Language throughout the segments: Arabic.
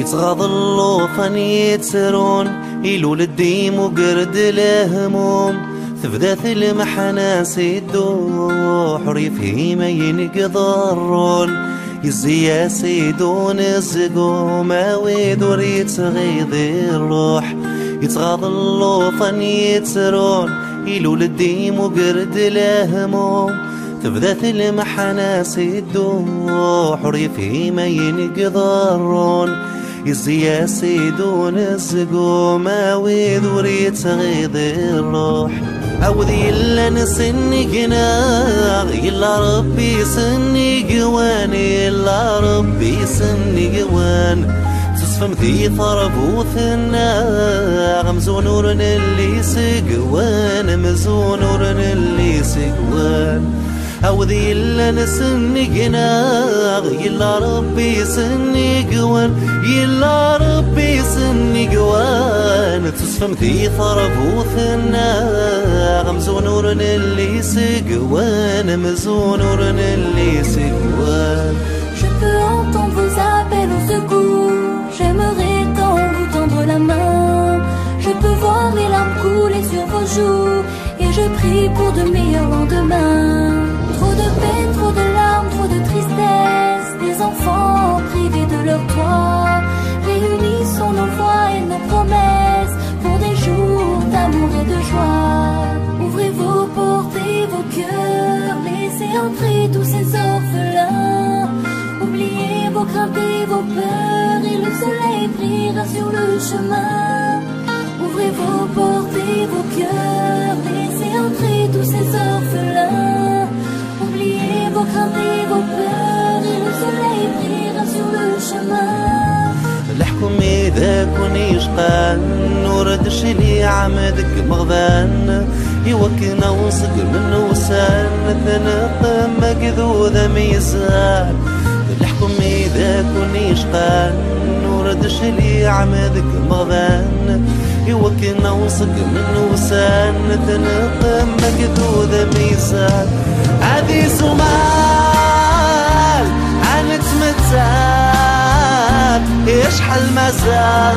يتغاض اللوطن يتسرون يلول الديم وقرد الهموم تبدات المحنة سيدو حريف هيما ينقضرون. يزي سيدون الزقوم ويدور يتغيض الروح. يتغاض اللوطن يتسرون يلول الديم وقرد الهموم تبدات المحنة سيدو حريف هيما ينقضرون. يزي يا سيدون الزقوم ويدور يتغيض الروح. أوذي إلا نسني قناغ إلا ربي سني قوان إلا ربي سني قوان. تصفم ذي ثرب وثنا مزونور اللي سقوان مزونور اللي سقوان. أوذي إلا نسني قناغ إلا ربي سني قوان إلا ربي سني قوان تصفم ذي ثرب وثنا مزونور اللي سقوان مزونور اللي سقوان Je peux entendre vos appels au secours. J'aimerais tant vous tendre la main. Je peux voir les larmes couler sur vos joues. Et je prie pour de meilleurs lendemains. Entrer tous ces orphelins. Oubliez vos craintes et vos peurs et le soleil brillera sur le chemin. Ouvrez vos portes et vos cœurs, laissez entrer tous ces orphelins. Oubliez vos craintes et vos peurs et le soleil brillera sur le chemin. شلي عمدك مغبان يوكنا وصق من وسان. ثنق مقذوذة ميزان. الحكم إذا كون يشقان. ورد شلي عمدك مغبان يوكنا وصق من وسان. ثنق مقذوذة ميزان. عزيز ومال عنك متزال يشحل مازال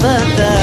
but the